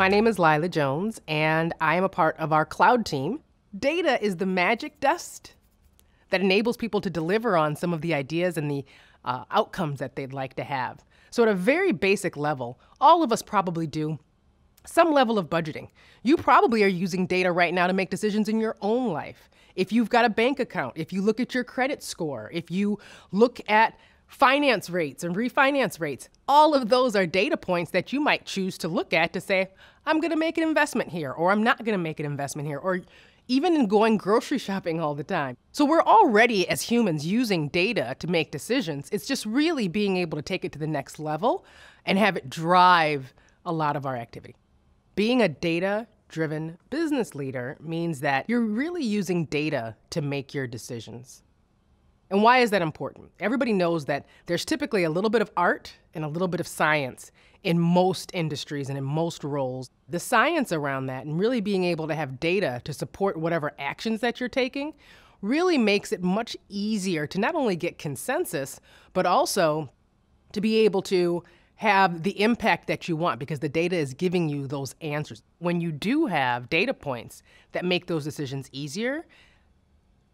My name is Lilah Jones, and I am a part of our cloud team. Data is the magic dust that enables people to deliver on some of the ideas and the uh, outcomes that they'd like to have. So, at a very basic level, all of us probably do some level of budgeting. You probably are using data right now to make decisions in your own life. If you've got a bank account, if you look at your credit score, if you look at finance rates and refinance rates, all of those are data points that you might choose to look at to say, I'm going to make an investment here, or I'm not going to make an investment here, or even in going grocery shopping all the time. So we're already, as humans, using data to make decisions. It's just really being able to take it to the next level and have it drive a lot of our activity. Being a data driven business leader means that you're really using data to make your decisions. And why is that important? Everybody knows that there's typically a little bit of art and a little bit of science in most industries and in most roles. The science around that and really being able to have data to support whatever actions that you're taking really makes it much easier to not only get consensus, but also to be able to have the impact that you want because the data is giving you those answers. When you do have data points that make those decisions easier,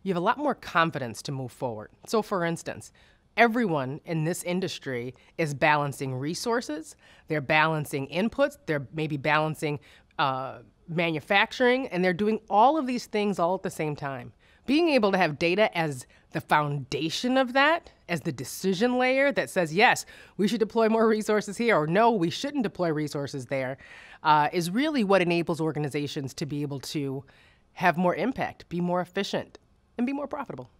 you have a lot more confidence to move forward. So, for instance, everyone in this industry is balancing resources, they're balancing inputs, they're maybe balancing uh, manufacturing, and they're doing all of these things all at the same time. Being able to have data as the foundation of that, as the decision layer that says, yes, we should deploy more resources here, or no, we shouldn't deploy resources there, uh, is really what enables organizations to be able to have more impact, be more efficient, and be more profitable.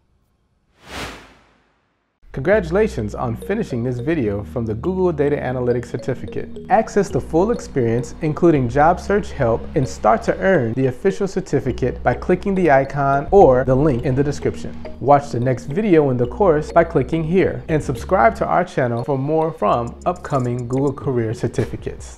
Congratulations on finishing this video from the Google Data Analytics Certificate. Access the full experience, including job search help, and start to earn the official certificate by clicking the icon or the link in the description. Watch the next video in the course by clicking here, and subscribe to our channel for more from upcoming Google Career Certificates.